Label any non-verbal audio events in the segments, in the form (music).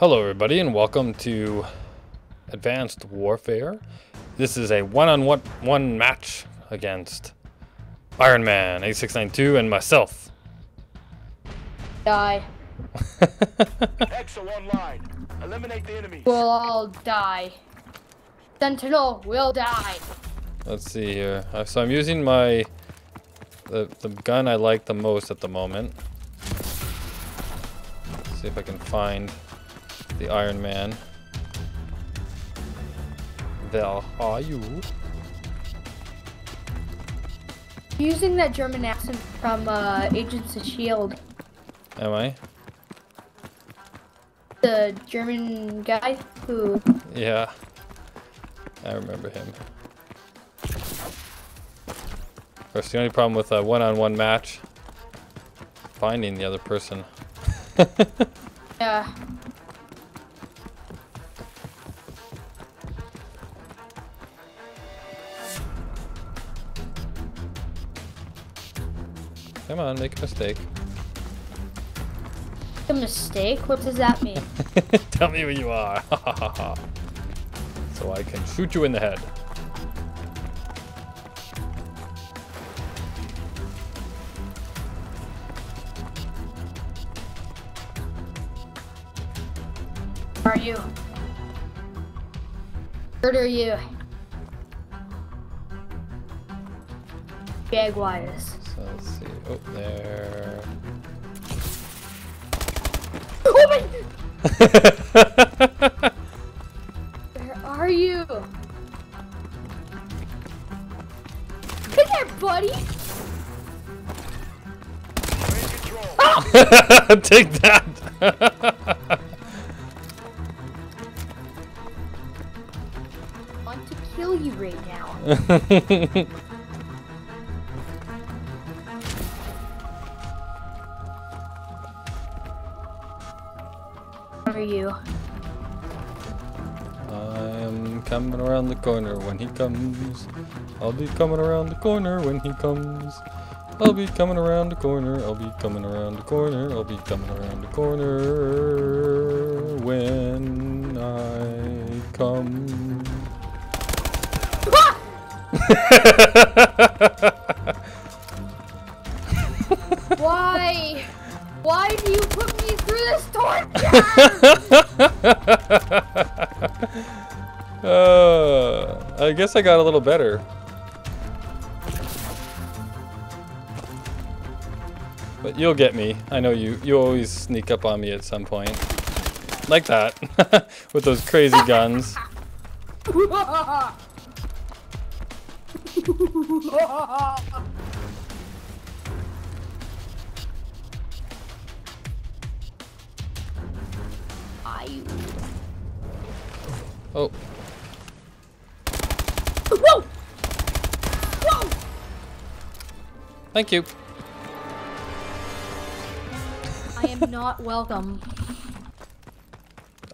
Hello, everybody, and welcome to Advanced Warfare. This is a one-on-one one match against Iron Man 8692 and myself. Die. (laughs) Exo online. Eliminate the enemies. We'll all die. Sentinel will die. Let's see here. Uh, So I'm using my the the gun I like the most at the moment. see if I can find the Iron Man. There are you. Using that German accent from uh, Agents of S.H.I.E.L.D. Am I? The German guy who. Yeah. I remember him. Of course, the only problem with a one-on-one match, finding the other person. (laughs) Yeah. Come on, make a mistake. A mistake? What does that mean? (laughs) Tell me who you are. (laughs) so I can shoot you in the head. Are you? are you. Jaguars. So let's see. Oh, there. Oh (laughs) my! Where are you? Come here, buddy! Control. (laughs) Take that. I (laughs) want to kill you right now. Coming around the corner when he comes. I'll be coming around the corner when he comes. I'll be coming around the corner. I'll be coming around the corner. I'll be coming around the corner when I come. (laughs) Why? Why do you put me through this torture? (laughs) uh, I guess I got a little better. But you'll get me. I know you. You always sneak up on me at some point. Like that. (laughs) With those crazy guns. (laughs) Oh, Whoa! Whoa! thank you. I am not welcome.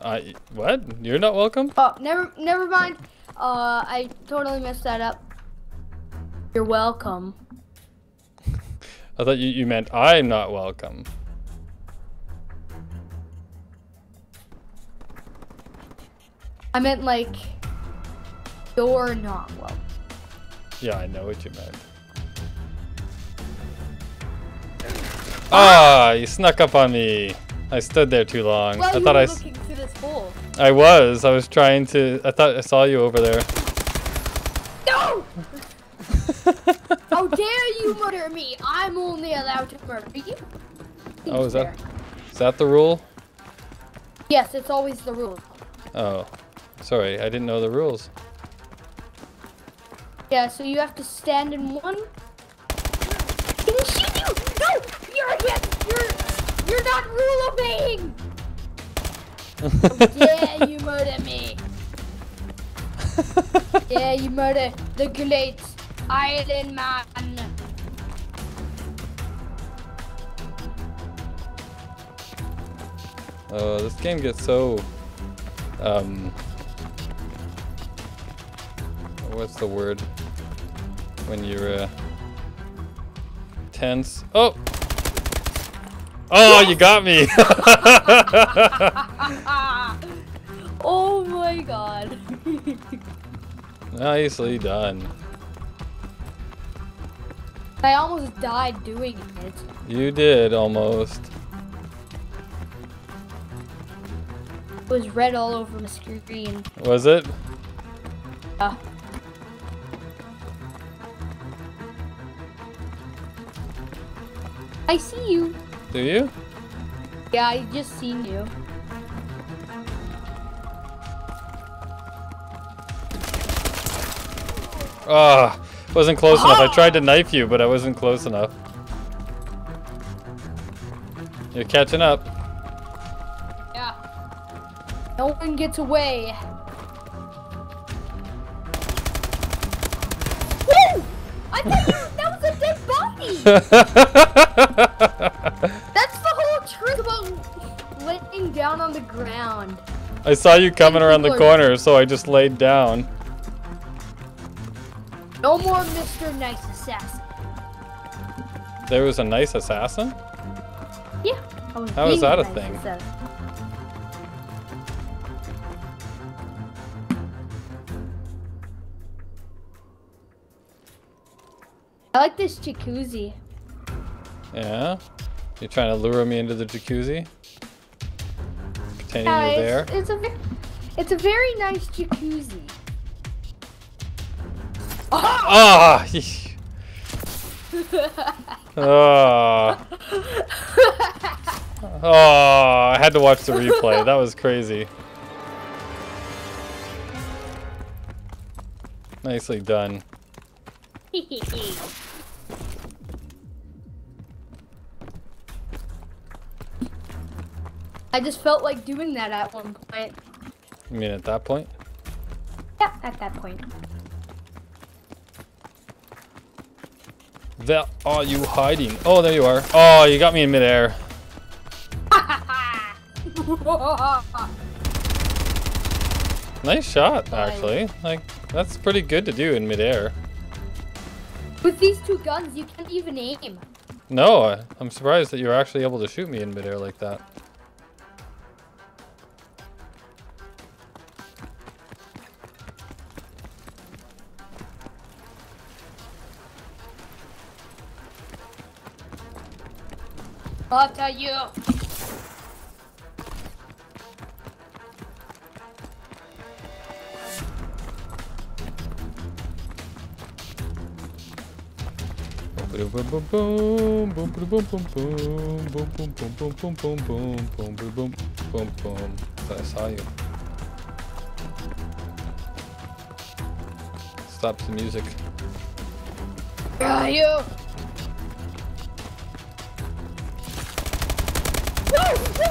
I what? You're not welcome? Oh, never, never mind. Uh, I totally messed that up. You're welcome. I thought you, you meant I'm not welcome. I meant like, you're not welcome. Yeah, I know what you meant. Ah, you snuck up on me. I stood there too long. Well, I thought I, looking through this hole. I was. I was trying to. I thought I saw you over there. No! (laughs) How dare you murder me? I'm only allowed to murder you. Oh, is that- fair. Is that the rule? Yes, it's always the rule. Oh, sorry. I didn't know the rules. Yeah, so you have to stand in one. Can he shoot you? No! You're against. You're. You're not rule obeying. (laughs) Yeah, you murder me. Yeah, you murder the great Iron Man. Oh, this game gets so. Um. What's the word? When you're uh, tense. Oh! Oh, you got me. (laughs) oh my god. Nicely done. I almost died doing it. You did almost. It was red all over my screen. Was it? Uh, I see you. Do you? Yeah, I just seen you. Ah, wasn't close enough. I tried to knife you, but I wasn't close enough. You're catching up. Yeah. No one gets away. (laughs) That's the whole trick about laying down on the ground. I saw you coming around the corner, so I just laid down. No more Mr. Nice Assassin. There was a nice assassin? Yeah. Was How is that a nice thing? assassin. I like this jacuzzi. Yeah? You're trying to lure me into the jacuzzi? Pretending Yeah, you're it's, there? it's a it's a very nice jacuzzi. Ah! (laughs) Ah! Ah. Oh, I had to watch the replay. That was crazy. Nicely done. (laughs) I just felt like doing that at one point. You mean at that point? Yeah, at that point. Where are you hiding? Oh, there you are. Oh, you got me in midair. (laughs) Nice shot, actually. Like, that's pretty good to do in midair. With these two guns, you can't even aim. No, I- I'm surprised that you're actually able to shoot me in midair like that. I'll tell you. Boom, boom, boom, boom, boom, boom, boom, boom, boom, boom, boom, boom, boom, boom, boom, boom, boom, boom, boom, boom. I saw you. Stop the music. Where are you? Whoa, whoa,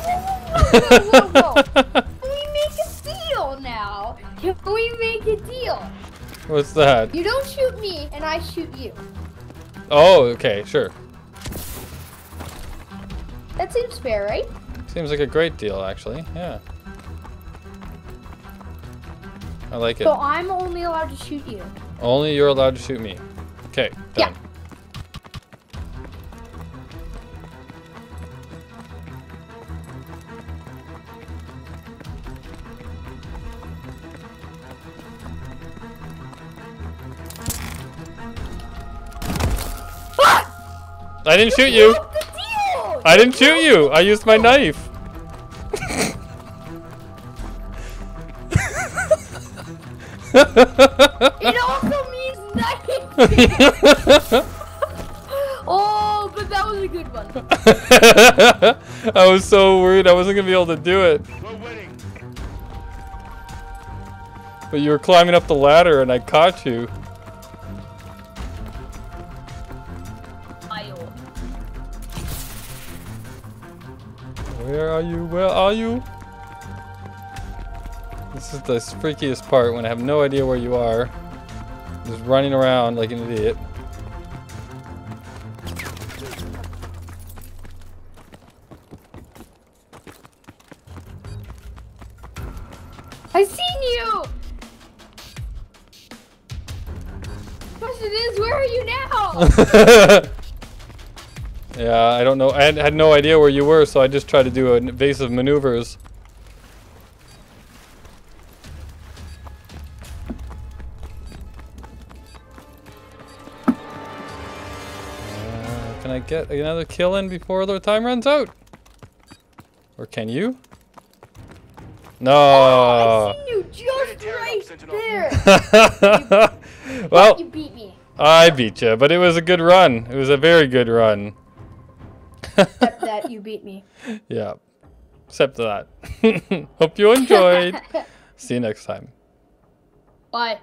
whoa, whoa. Can we make a deal now? We make a deal? What's that? You don't shoot me, and I shoot you. Oh, okay, sure. That seems fair, right? Seems like a great deal, actually. Yeah. I like it. So I'm only allowed to shoot you. Only you're allowed to shoot me. Okay, Yeah. I didn't shoot you. What's the deal? I didn't shoot you. I used my knife. It also means nothing. (laughs) oh, but that was a good one. (laughs) I was so worried I wasn't gonna be able to do it. We're winning. But you were climbing up the ladder and I caught you. Are you? Where are you? This is the freakiest part when I have no idea where you are. Just running around like an idiot. I seen you. Question is, where are you now? (laughs) Yeah, I don't know. I had, had no idea where you were, so I just tried to do an evasive maneuvers. Uh, can I get another kill in before the time runs out? Or can you? No. Oh, I seen you just tear right Sentinel. there. (laughs) well, you beat me. I beat you, but it was a good run. It was a very good run. Except that you beat me. (laughs) Yeah. Except that. (laughs) Hope you enjoyed. (laughs) See you next time. Bye.